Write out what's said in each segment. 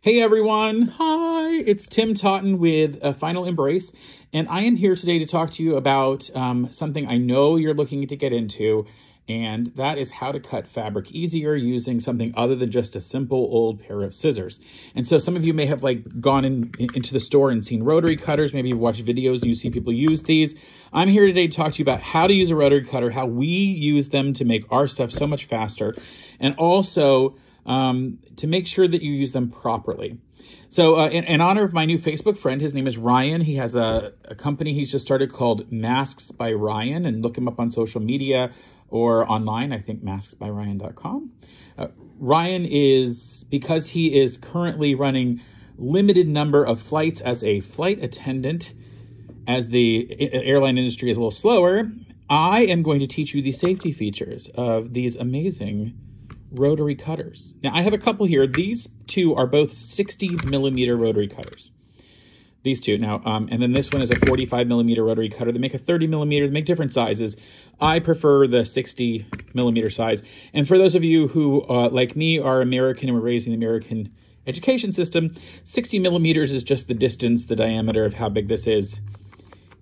Hey everyone, hi, it's Tim Totten with a Final Embrace, and I am here today to talk to you about um, something I know you're looking to get into, and that is how to cut fabric easier using something other than just a simple old pair of scissors. And so some of you may have like gone in, into the store and seen rotary cutters, maybe you've watched videos and you see people use these. I'm here today to talk to you about how to use a rotary cutter, how we use them to make our stuff so much faster, and also um, to make sure that you use them properly. So uh, in, in, honor of my new Facebook friend, his name is Ryan. He has a, a company he's just started called Masks by Ryan, and look him up on social media or online, I think masksbyryan.com. Uh, Ryan is, because he is currently running limited number of flights as a flight attendant, as the airline industry is a little slower, I am going to teach you the safety features of these amazing rotary cutters. Now I have a couple here. These two are both 60 millimeter rotary cutters. These two now, um, and then this one is a 45 millimeter rotary cutter. They make a 30 millimeter, they make different sizes. I prefer the 60 millimeter size. And for those of you who, uh, like me, are American and were raised in the American education system, 60 millimeters is just the distance, the diameter of how big this is.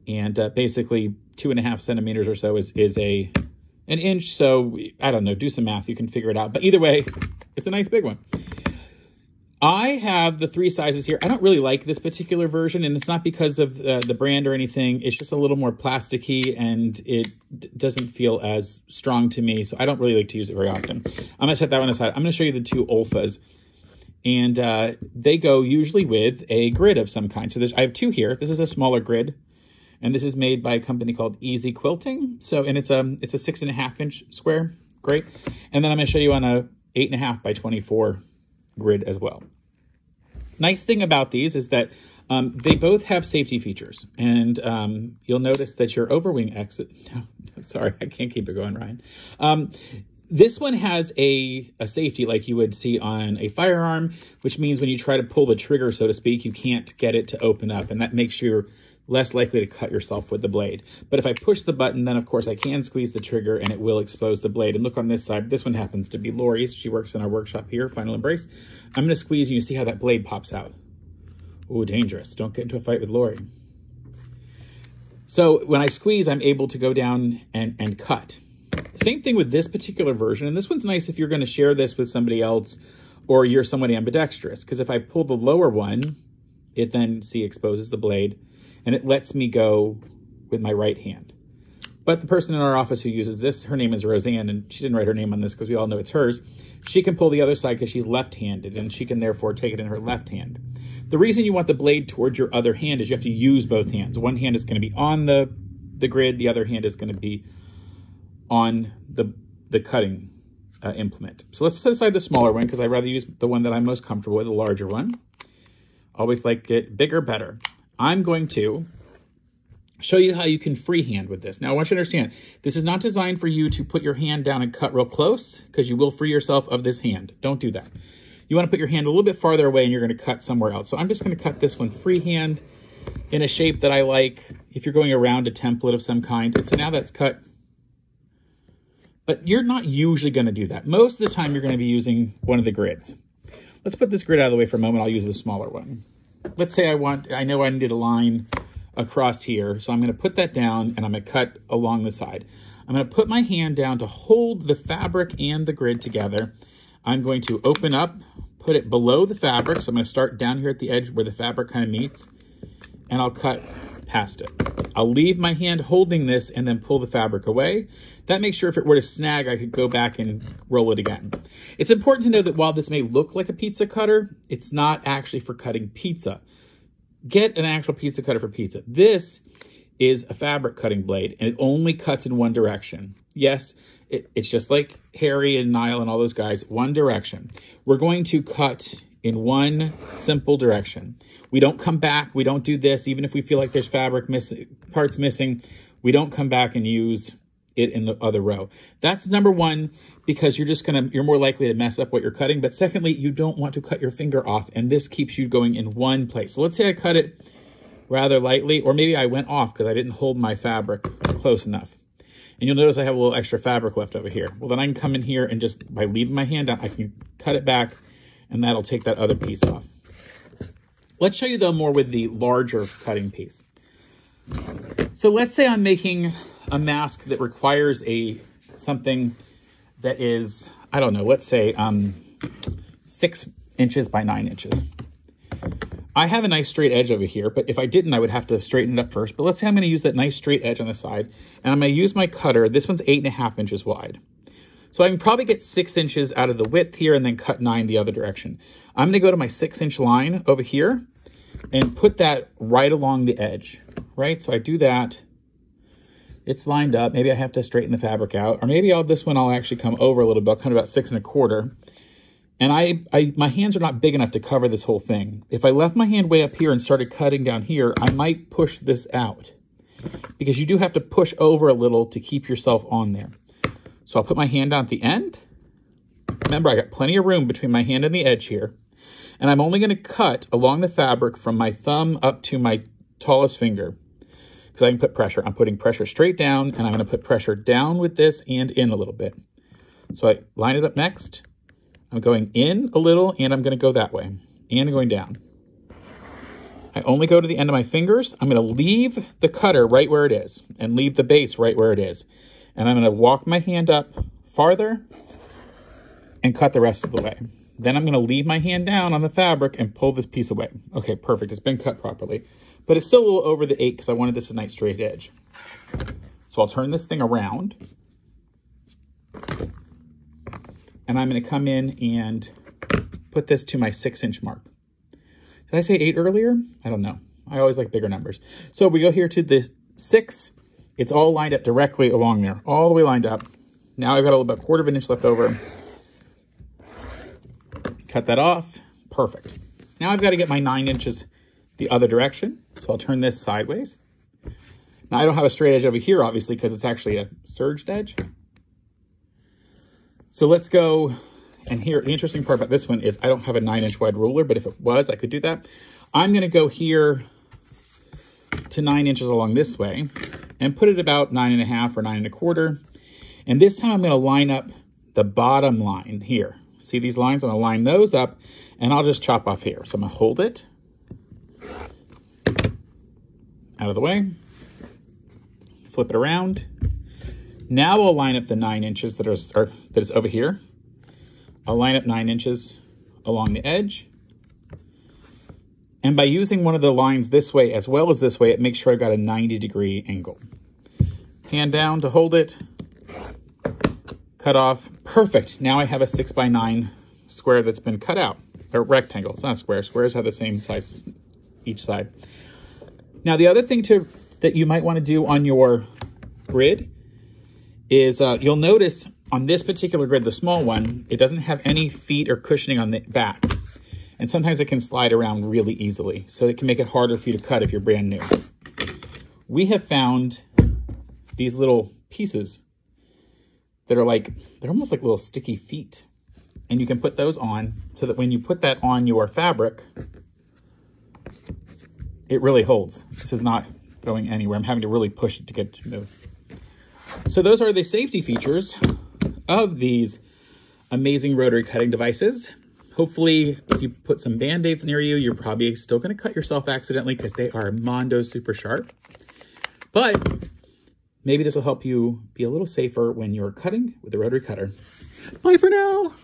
And uh, basically two and a half centimeters or so is, is a an inch. So I don't know, do some math. You can figure it out. But either way, it's a nice big one. I have the three sizes here. I don't really like this particular version, and it's not because of uh, the brand or anything. It's just a little more plasticky, and it doesn't feel as strong to me, so I don't really like to use it very often. I'm going to set that one aside. I'm going to show you the two Olfas, and uh, they go usually with a grid of some kind. So I have two here. This is a smaller grid and this is made by a company called EZ Quilting. So, and it's a, it's a six and a half inch square. Great. And then I'm going to show you on a eight and a half by 24 grid as well. Nice thing about these is that um, they both have safety features. And um, you'll notice that your overwing exit, no, sorry, I can't keep it going, Ryan. Um, this one has a, a safety like you would see on a firearm, which means when you try to pull the trigger, so to speak, you can't get it to open up. And that makes your less likely to cut yourself with the blade. But if I push the button, then of course I can squeeze the trigger and it will expose the blade. And look on this side, this one happens to be Lori's. She works in our workshop here, Final Embrace. I'm gonna squeeze and you see how that blade pops out. Oh, dangerous. Don't get into a fight with Lori. So when I squeeze, I'm able to go down and, and cut. Same thing with this particular version. And this one's nice if you're gonna share this with somebody else or you're somebody ambidextrous. Because if I pull the lower one, it then, see, exposes the blade and it lets me go with my right hand. But the person in our office who uses this, her name is Roseanne, and she didn't write her name on this because we all know it's hers. She can pull the other side because she's left-handed, and she can therefore take it in her left hand. The reason you want the blade towards your other hand is you have to use both hands. One hand is going to be on the, the grid, the other hand is going to be on the, the cutting uh, implement. So let's set aside the smaller one because I'd rather use the one that I'm most comfortable with, the larger one. Always like it bigger, better. I'm going to show you how you can freehand with this. Now, I want you to understand, this is not designed for you to put your hand down and cut real close because you will free yourself of this hand. Don't do that. You want to put your hand a little bit farther away and you're going to cut somewhere else. So I'm just going to cut this one freehand in a shape that I like if you're going around a template of some kind. And so now that's cut. But you're not usually going to do that. Most of the time, you're going to be using one of the grids. Let's put this grid out of the way for a moment. I'll use the smaller one let's say I want, I know I need a line across here. So I'm going to put that down and I'm going to cut along the side. I'm going to put my hand down to hold the fabric and the grid together. I'm going to open up, put it below the fabric. So I'm going to start down here at the edge where the fabric kind of meets and I'll cut past it. I'll leave my hand holding this and then pull the fabric away. That makes sure if it were to snag, I could go back and roll it again. It's important to know that while this may look like a pizza cutter, it's not actually for cutting pizza. Get an actual pizza cutter for pizza. This is a fabric cutting blade and it only cuts in one direction. Yes, it, it's just like Harry and Niall and all those guys, one direction. We're going to cut in one simple direction. We don't come back. We don't do this. Even if we feel like there's fabric missing, parts missing, we don't come back and use it in the other row. That's number one, because you're just gonna, you're more likely to mess up what you're cutting. But secondly, you don't want to cut your finger off and this keeps you going in one place. So let's say I cut it rather lightly, or maybe I went off because I didn't hold my fabric close enough. And you'll notice I have a little extra fabric left over here. Well, then I can come in here and just by leaving my hand out, I can cut it back and that'll take that other piece off. Let's show you though more with the larger cutting piece. So let's say I'm making a mask that requires a something that is, I don't know, let's say um, six inches by nine inches. I have a nice straight edge over here, but if I didn't, I would have to straighten it up first. But let's say I'm gonna use that nice straight edge on the side, and I'm gonna use my cutter. This one's eight and a half inches wide. So I can probably get six inches out of the width here and then cut nine the other direction. I'm gonna go to my six inch line over here and put that right along the edge, right? So I do that, it's lined up. Maybe I have to straighten the fabric out, or maybe I'll, this one I'll actually come over a little bit, of about six and a quarter. And I, I, my hands are not big enough to cover this whole thing. If I left my hand way up here and started cutting down here, I might push this out because you do have to push over a little to keep yourself on there. So I'll put my hand down at the end. Remember, I got plenty of room between my hand and the edge here. And I'm only going to cut along the fabric from my thumb up to my tallest finger because I can put pressure. I'm putting pressure straight down and I'm going to put pressure down with this and in a little bit. So I line it up next I'm going in a little and I'm going to go that way and going down. I only go to the end of my fingers. I'm going to leave the cutter right where it is and leave the base right where it is. And I'm going to walk my hand up farther and cut the rest of the way. Then I'm going to leave my hand down on the fabric and pull this piece away. Okay, perfect. It's been cut properly. But it's still a little over the eight because I wanted this a nice straight edge. So I'll turn this thing around and I'm going to come in and put this to my six inch mark. Did I say eight earlier? I don't know. I always like bigger numbers. So we go here to the six. It's all lined up directly along there, all the way lined up. Now I've got a little bit quarter of an inch left over. Cut that off. Perfect. Now I've got to get my nine inches the other direction. So I'll turn this sideways. Now I don't have a straight edge over here, obviously, because it's actually a serged edge. So let's go, and here, the interesting part about this one is I don't have a nine inch wide ruler, but if it was, I could do that. I'm gonna go here to nine inches along this way and put it about nine and a half or nine and a quarter. And this time I'm gonna line up the bottom line here. See these lines? I'm gonna line those up and I'll just chop off here. So I'm gonna hold it out of the way, flip it around, now I'll line up the nine inches that, are, that is over here. I'll line up nine inches along the edge. And by using one of the lines this way as well as this way, it makes sure I've got a 90 degree angle. Hand down to hold it, cut off. Perfect. Now I have a six by nine square that's been cut out, or rectangle. It's not a square. Squares have the same size each side. Now the other thing to that you might want to do on your grid is uh, you'll notice on this particular grid, the small one, it doesn't have any feet or cushioning on the back. And sometimes it can slide around really easily. So it can make it harder for you to cut if you're brand new. We have found these little pieces that are like, they're almost like little sticky feet. And you can put those on so that when you put that on your fabric, it really holds. This is not going anywhere. I'm having to really push it to get it to move. So those are the safety features of these amazing rotary cutting devices. Hopefully, if you put some band-aids near you, you're probably still going to cut yourself accidentally because they are Mondo super sharp. But maybe this will help you be a little safer when you're cutting with a rotary cutter. Bye for now.